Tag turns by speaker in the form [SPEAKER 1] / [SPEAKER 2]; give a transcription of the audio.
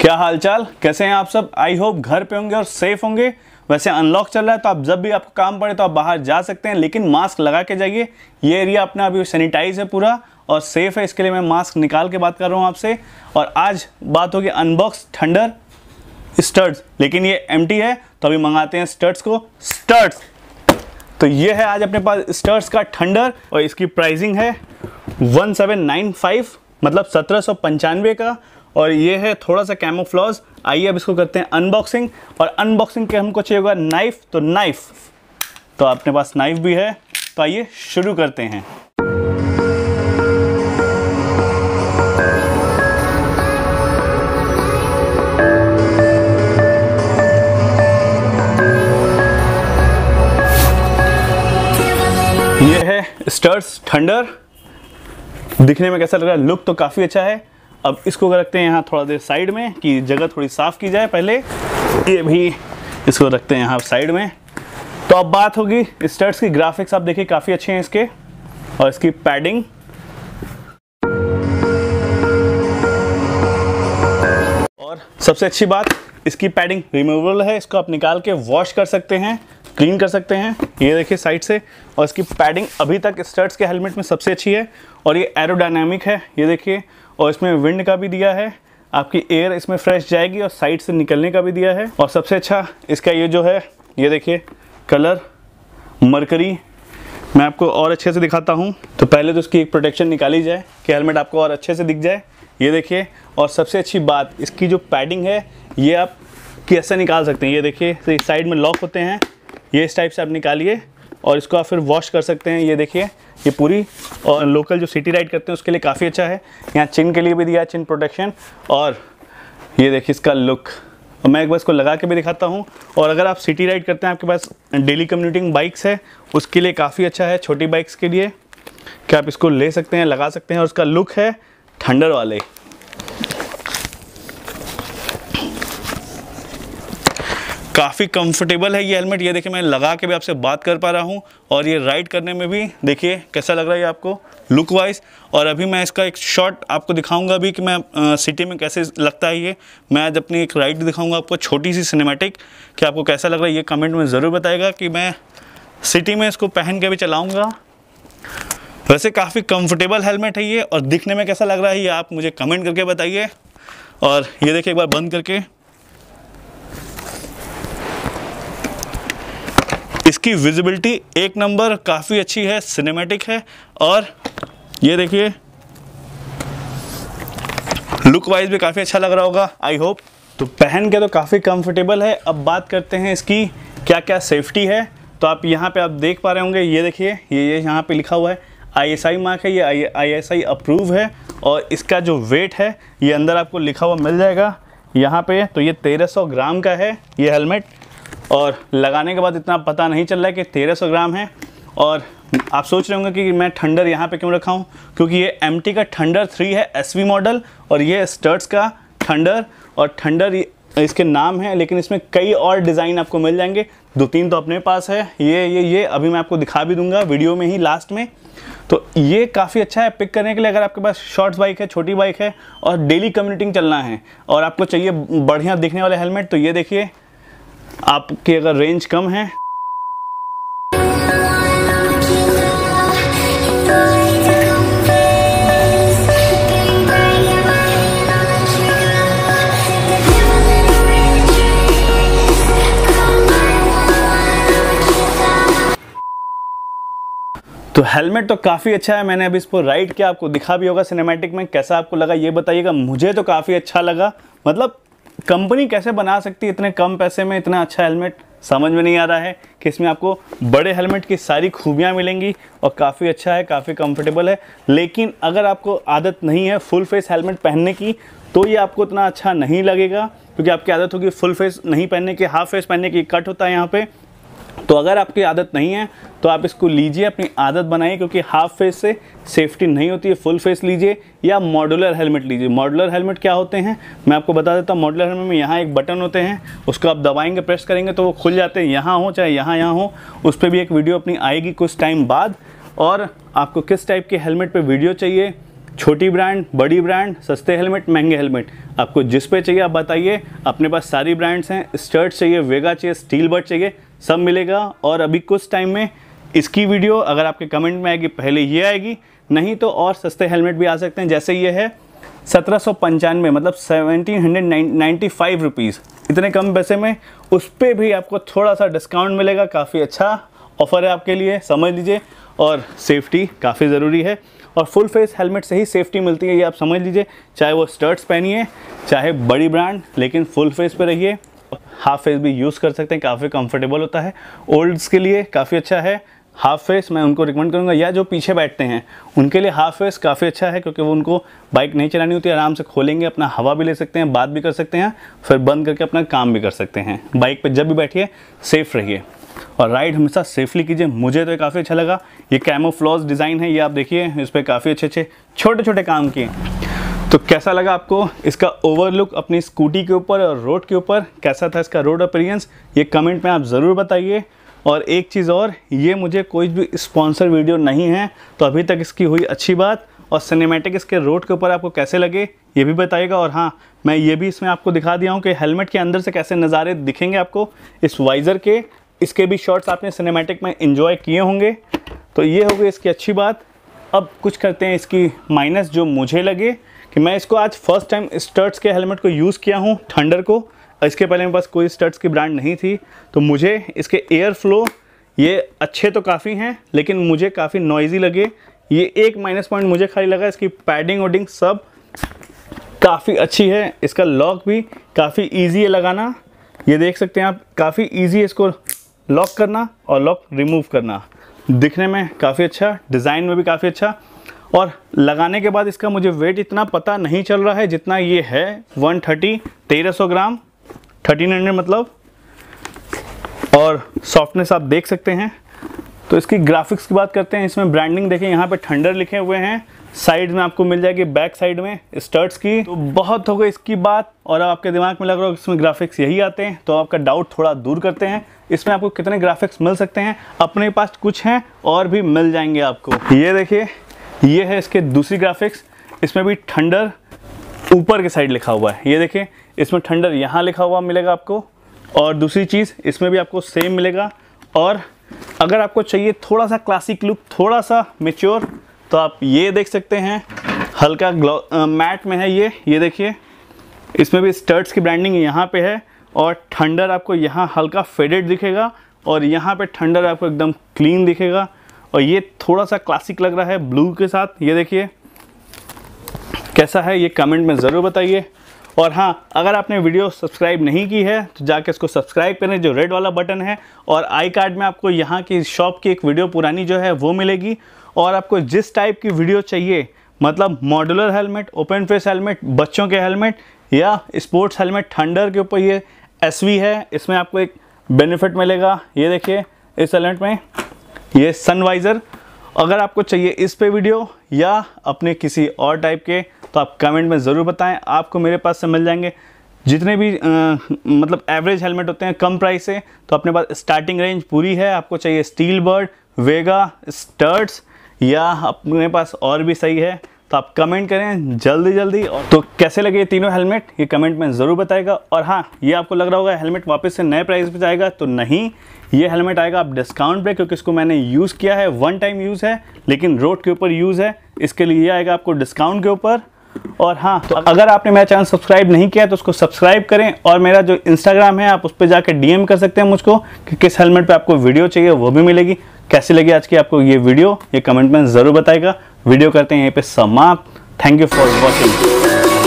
[SPEAKER 1] क्या हालचाल? कैसे हैं आप सब? आई होप घर पे होंगे और सेफ़ होंगे। वैसे अनलॉक चल रहा है तो आप जब भी आपको काम पड़े तो आप बाहर जा सकते हैं, लेकिन मास्क लगा के जाइए। ये एरिया अपना अभी सैनिटाइज है पूरा और सेफ़ है, इसके लिए मैं मास्क निकाल के बात कर रहा हूँ आपसे। और आज बात होगी अनबॉक्स थंडर स्टर्ट्स लेकिन ये एमटी है तो अभी मंगाते हैं स्टर्ट्स को। स्टर्ट्स तो ये है आज अपने पास स्टर्ट्स का ठंडर और इसकी प्राइसिंग है 1795 मतलब सत्रह सौ पंचानवे का। और ये है थोड़ा सा कैमोफ्लॉज आइए अब इसको करते हैं अनबॉक्सिंग और अनबॉक्सिंग के हमको चाहिए होगा नाइफ तो नाइफ तो अपने पास नाइफ भी है। तो आइए शुरू करते हैं। ये है स्टर्स थंडर दिखने में कैसा लग रहा है? लुक तो काफ़ी अच्छा है। अब इसको रखते हैं यहाँ थोड़ा देर साइड में कि जगह थोड़ी साफ़ की जाए पहले, ये भी इसको रखते हैं यहाँ साइड में। तो अब बात होगी स्टर्ट्स की, ग्राफिक्स आप देखिए काफ़ी अच्छे हैं इसके, और इसकी पैडिंग। और सबसे अच्छी बात, इसकी पैडिंग रिमूवेबल है, इसको आप निकाल के वॉश कर सकते हैं क्लीन कर सकते हैं, ये देखिए साइड से। और इसकी पैडिंग अभी तक स्टर्ट्स के हेलमेट में सबसे अच्छी है, और ये एरोडायनामिक है, ये देखिए। और इसमें विंड का भी दिया है, आपकी एयर इसमें फ्रेश जाएगी और साइड से निकलने का भी दिया है। और सबसे अच्छा इसका ये जो है, ये देखिए कलर मरकरी मैं आपको और अच्छे से दिखाता हूँ। तो पहले तो इसकी एक प्रोटेक्शन निकाली जाए, कि हेलमेट आपको और अच्छे से दिख जाए। ये देखिए, और सबसे अच्छी बात, इसकी जो पैडिंग है, ये आप कैसे निकाल सकते हैं? ये देखिए साइड में लॉक होते हैं। ये इस टाइप से आप निकालिए। और इसको आप फिर वॉश कर सकते हैं। ये देखिए, ये पूरी, और लोकल जो सिटी राइड करते हैं, उसके लिए काफ़ी अच्छा है। यहाँ चिन के लिए भी दिया है चिन प्रोटेक्शन और ये देखिए इसका लुक और मैं एक बार इसको लगा के भी दिखाता हूँ। और अगर आप सिटी राइड करते हैं, आपके पास डेली कम्यूटिंग बाइक्स है, उसके लिए काफ़ी अच्छा है छोटी बाइक्स के लिए। कि आप इसको ले सकते हैं, लगा सकते हैं, और उसका लुक है थंडर वाले। काफ़ी कंफर्टेबल है ये हेलमेट ये देखिए मैं लगा के भी आपसे बात कर पा रहा हूँ और ये राइड करने में भी देखिए कैसा लग रहा है आपको लुक वाइज और अभी मैं इसका एक शॉट आपको दिखाऊँगा भी कि मैं आ, सिटी में कैसे लगता है ये। मैं आज अपनी एक राइड दिखाऊँगा आपको छोटी सी सिनेमेटिक कि आपको कैसा लग रहा है ये कमेंट में ज़रूर बताएगा कि मैं सिटी में इसको पहन के भी चलाऊँगा। वैसे काफ़ी कम्फर्टेबल हेलमेट है ये और दिखने में कैसा लग रहा है ये आप मुझे कमेंट करके बताइए। और ये देखिए एक बार बंद करके। इसकी विजिबिलिटी एक नंबर काफ़ी अच्छी है सिनेमैटिक है, और ये देखिए लुक वाइज भी काफ़ी अच्छा लग रहा होगा आई होप तो पहन के तो काफ़ी कंफर्टेबल है। अब बात करते हैं इसकी क्या क्या सेफ्टी है। तो आप यहाँ पे आप देख पा रहे होंगे, ये देखिए, ये ये यहाँ पे लिखा हुआ है आईएसआई मार्क है, ये आईएसआई अप्रूव है, और इसका जो वेट है, ये अंदर आपको लिखा हुआ मिल जाएगा। यहाँ पे तो ये 1300 ग्राम का है, ये हेलमेट और लगाने के बाद इतना पता नहीं चल रहा है कि 1300 ग्राम है। और आप सोच रहे होंगे कि मैं ठंडर यहाँ पे क्यों रखा हूँ? क्योंकि ये एमटी का ठंडर थ्री है एसवी मॉडल और ये स्टर्ट्स का ठंडर, और ठंडर इसके नाम है, लेकिन इसमें कई और डिज़ाइन आपको मिल जाएँगे। दो तीन तो अपने पास है। ये ये ये, अभी मैं आपको दिखा भी दूँगा वीडियो में ही लास्ट में। तो ये काफ़ी अच्छा है पिक करने के लिए। अगर आपके पास शॉर्ट्स बाइक है, छोटी बाइक है, और डेली कम्यूटिंग चलना है, और आपको चाहिए बढ़िया दिखने वाले हेलमेट तो ये देखिए। आपकी अगर रेंज कम है? तो हेलमेट तो काफ़ी अच्छा है, मैंने अभी इसको राइड किया, आपको दिखा भी होगा सिनेमैटिक में, कैसा आपको लगा, ये बताइएगा, मुझे तो काफ़ी अच्छा लगा मतलब कंपनी कैसे बना सकती है इतने कम पैसे में, इतना अच्छा हेलमेट? समझ में नहीं आ रहा है कि इसमें आपको बड़े हेलमेट की सारी खूबियाँ मिलेंगी और काफ़ी अच्छा है, काफ़ी कंफर्टेबल है। लेकिन अगर आपको आदत नहीं है फुल फेस हेलमेट पहनने की तो ये आपको इतना अच्छा नहीं लगेगा, क्योंकि आपकी आदत होगी फुल फेस नहीं पहनने की हाफ़ फेस पहनने की। कट होता है यहाँ पे तो अगर आपकी आदत नहीं है तो आप इसको लीजिए, अपनी आदत बनाइए, क्योंकि हाफ़ फेस से सेफ्टी नहीं होती है फुल फेस लीजिए, या मॉडुलर हेलमेट लीजिए। मॉडुलर हेलमेट क्या होते हैं? मैं आपको बता देता हूँ मॉडुलर हेलमेट में यहाँ एक बटन होते हैं, उसको आप दबाएँगे प्रेस करेंगे तो वो खुल जाते हैं। यहाँ हो, चाहे यहाँ यहाँ हो, उस पर भी एक वीडियो अपनी आएगी कुछ टाइम बाद। और आपको किस टाइप के हेलमेट पर वीडियो चाहिए? छोटी ब्रांड बड़ी ब्रांड सस्ते हेलमेट महँगे हेलमेट आपको जिस पे चाहिए, आप बताइए। अपने पास सारी ब्रांड्स हैं। स्टर्ट चाहिए वेगा चाहिए स्टील बर्ड चाहिए। सब मिलेगा। और अभी कुछ टाइम में इसकी वीडियो अगर आपके कमेंट में आएगी, पहले ये आएगी। नहीं तो और सस्ते हेलमेट भी आ सकते हैं। जैसे ये है, सत्रह सौ पंचानवे मतलब seventeen hundred ninety five rupees इतने कम पैसे में उस पर भी आपको थोड़ा सा डिस्काउंट मिलेगा। काफ़ी अच्छा ऑफ़र है आपके लिए, समझ लीजिए। और सेफ्टी काफ़ी ज़रूरी है। और फुल फेस हेलमेट से ही सेफ्टी मिलती है, ये आप समझ लीजिए। चाहे वो स्टर्ट्स पहनिए, चाहे बड़ी ब्रांड लेकिन फुल फेस पे रहिए। हाफ़ फेस भी यूज़ कर सकते हैं, काफ़ी कंफर्टेबल होता है। ओल्ड्स के लिए काफ़ी अच्छा है। हाफ़ फेस मैं उनको रिकमेंड करूँगा। या जो पीछे बैठते हैं, उनके लिए हाफ़ फेस काफ़ी अच्छा है, क्योंकि वो उनको बाइक नहीं चलानी होती, आराम से खोलेंगे, अपना हवा भी ले सकते हैं, बात भी कर सकते हैं, फिर बंद करके अपना काम भी कर सकते हैं। बाइक पर जब भी बैठिए सेफ़ रहिए। और राइड हमेशा सेफली कीजिए। मुझे तो काफ़ी अच्छा लगा। ये कैमोफ्लॉज डिज़ाइन है, ये आप देखिए, इस पर काफ़ी अच्छे अच्छे छोटे छोटे काम किए। तो कैसा लगा आपको इसका ओवरलुक अपनी स्कूटी के ऊपर और रोड के ऊपर? कैसा था इसका रोड अपीरियंस ये कमेंट में आप ज़रूर बताइए। और एक चीज़ और, ये मुझे कोई भी स्पॉन्सर वीडियो नहीं है तो अभी तक इसकी हुई अच्छी बात और सिनेमेटिक इसके रोड के ऊपर आपको कैसे लगे, ये भी बताइएगा। और हाँ मैं ये भी इसमें आपको दिखा दिया हूँ कि हेलमेट के अंदर से कैसे नज़ारे दिखेंगे आपको। इस वाइज़र के, इसके भी शॉट्स आपने सिनेमेटिक में इन्जॉय किए होंगे। तो ये हो गई इसकी अच्छी बात। अब कुछ करते हैं इसकी माइनस जो मुझे लगे। कि मैं इसको आज फ़र्स्ट टाइम स्टर्ट्स के हेलमेट को यूज़ किया हूँ थंडर को। इसके पहले मेरे पास कोई स्टर्ट्स की ब्रांड नहीं थी तो मुझे इसके एयर फ्लो ये अच्छे तो काफ़ी हैं, लेकिन मुझे काफ़ी नॉइजी लगे। ये एक माइनस पॉइंट मुझे खाली लगा, इसकी पैडिंग वडिंग सब काफ़ी अच्छी है। इसका लॉक भी काफ़ी ईजी है लगाना। ये देख सकते हैं आप, काफ़ी ईजी इसको लॉक करना और लॉक रिमूव करना। दिखने में काफ़ी अच्छा डिज़ाइन में भी काफ़ी अच्छा। और लगाने के बाद इसका मुझे वेट इतना पता नहीं चल रहा है जितना ये है 130 1300 ग्राम 1300 मतलब। और सॉफ्टनेस आप देख सकते हैं। तो इसकी ग्राफिक्स की बात करते हैं, इसमें ब्रांडिंग देखें, यहाँ पे ठंडर लिखे हुए हैं। साइड में आपको मिल जाएगी बैक साइड में स्टर्ट्स की। तो बहुत हो गई इसकी बात, और अब आपके दिमाग में लग रहा हो इसमें ग्राफिक्स यही आते हैं। तो आपका डाउट थोड़ा दूर करते हैं। इसमें आपको कितने ग्राफिक्स मिल सकते हैं, अपने पास कुछ हैं और भी मिल जाएँगे आपको। ये देखिए ये है इसके दूसरी ग्राफिक्स इसमें भी ठंडर ऊपर के साइड लिखा हुआ है। ये देखिए इसमें ठंडर यहाँ लिखा हुआ मिलेगा आपको और दूसरी चीज़, इसमें भी आपको सेम मिलेगा और अगर आपको चाहिए थोड़ा सा क्लासिक लुक थोड़ा सा मेच्योर तो आप ये देख सकते हैं। हल्का ग्लो मैट में है ये। ये देखिए, इसमें भी स्टर्ट्स की ब्रांडिंग यहाँ पे है और ठंडर आपको यहाँ हल्का फेडेड दिखेगा और यहाँ पे ठंडर आपको एकदम क्लीन दिखेगा। और ये थोड़ा सा क्लासिक लग रहा है ब्लू के साथ। ये देखिए, कैसा है, ये कमेंट में ज़रूर बताइए। और हाँ अगर आपने वीडियो सब्सक्राइब नहीं की है तो जाके इसको सब्सक्राइब करें, जो रेड वाला बटन है। और आई कार्ड में आपको यहाँ की शॉप की एक वीडियो पुरानी जो है, वो मिलेगी। और आपको जिस टाइप की वीडियो चाहिए मतलब modular helmet open face helmet बच्चों के हेलमेट या स्पोर्ट्स हेलमेट थंडर के ऊपर ये एसवी है, इसमें आपको एक बेनिफिट मिलेगा। ये देखिए, इस हेलमेट में ये सनवाइज़र अगर आपको चाहिए इस पे वीडियो या अपने किसी और टाइप के तो आप कमेंट में ज़रूर बताएँ। आपको मेरे पास से मिल जाएँगे। जितने भी आ, मतलब एवरेज हेलमेट होते हैं कम प्राइस से तो अपने पास स्टार्टिंग रेंज पूरी है। आपको चाहिए स्टील बर्ड वेगा स्टर्ट्स या अपने पास और भी सही है। तो आप कमेंट करें जल्दी जल्दी। और तो कैसे लगे ये तीनों हेलमेट ये कमेंट में ज़रूर बताएगा। और हाँ ये आपको लग रहा होगा हेलमेट वापस से नए प्राइस पे जाएगा। तो नहीं ये हेलमेट आएगा आप डिस्काउंट पे क्योंकि इसको मैंने यूज़ किया है। वन टाइम यूज़ है लेकिन रोड के ऊपर यूज़ है। इसके लिए ये आएगा आपको डिस्काउंट के ऊपर। और हाँ तो अगर आपने मेरा चैनल सब्सक्राइब नहीं किया तो उसको सब्सक्राइब करें। और मेरा जो इंस्टाग्राम है आप उस पर जाकर डीएम कर सकते हैं मुझको कि किस हेलमेट पे आपको वीडियो चाहिए वो भी मिलेगी। कैसी लगी आज की आपको ये वीडियो ये कमेंट में ज़रूर बताएगा। वीडियो करते हैं यहीं पे समाप्त। Thank you for watching